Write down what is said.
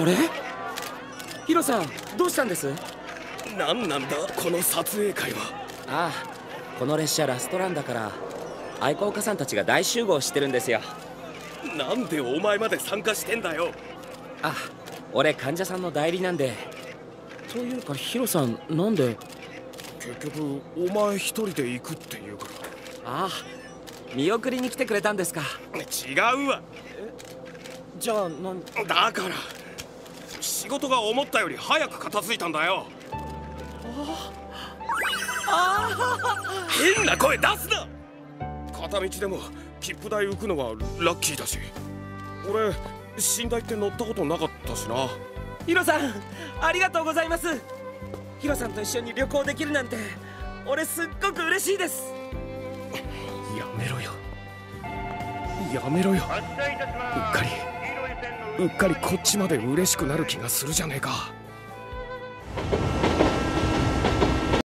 あれ？ヒロさんどうしたんです？何なんだ？この撮影会は。ああこの列車ラストランだから愛好家さんたちが大集合してるんですよ。なんでお前まで参加してんだよ？あ俺患者さんの代理なんで。というかヒロさんなんで？結局お前一人で行くって言うかああ見送りに来てくれたんですか。違うわ。じゃあなん？だから仕事が思ったより早く片付いたんだよ。変な声出すな。片道でも切符代浮くのはラッキーだし。俺寝台って乗ったことなかったしな。ヒロさんありがとうございます。ヒロさんと一緒に旅行できるなんて俺すっごく嬉しいです。やめろよ。やめろよ。うっかりうっかりこっちまで嬉しくなる気がするじゃねえか。